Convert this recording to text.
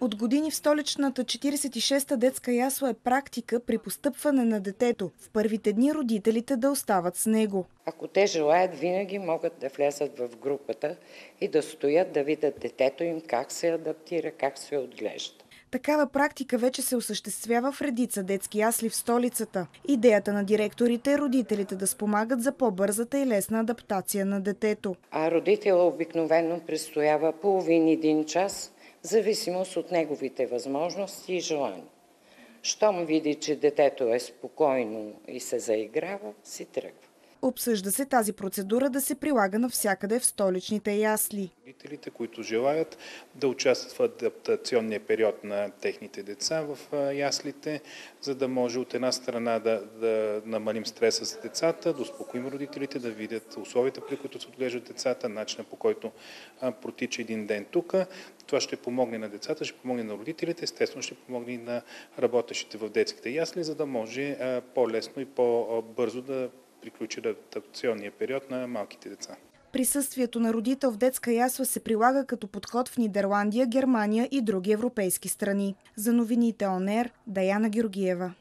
От години в столичната 46-та детска ясла е практика при постъпване на детето в първите дни родителите да остават с него. Ако те желаят, винаги могат да влезат в групата и да стоят да видят детето им как се адаптира, как се отглежда. Такава практика вече се осъществява в редица детски ясли в столицата. Идеята на директорите е родителите да спомагат за по-бързата и лесна адаптация на детето. А родителя обикновено престоява половин-един час, зависимост от неговите възможности и желания. Щом види, че детето е спокойно и се заиграва, си тръгва. Обсъжда се тази процедура да се прилага навсякъде в столичните ясли. Родителите, които желаят да участват в адаптационния период на техните деца в яслите, за да може от една страна да, да намалим стреса с децата, да успокоим родителите, да видят условията, при които се отглеждат децата, начина по който протича един ден тук. Това ще помогне на децата, ще помогне на родителите, естествено ще помогне и на работещите в детските ясли, за да може по-лесно и по-бързо да приключи адаптационния период на малките деца. Присъствието на родител в детска ясла се прилага като подход в Нидерландия, Германия и други европейски страни. За новините ОНЕР, Даяна Георгиева.